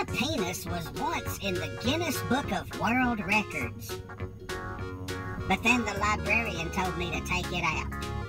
My penis was once in the Guinness Book of World Records. But then the librarian told me to take it out.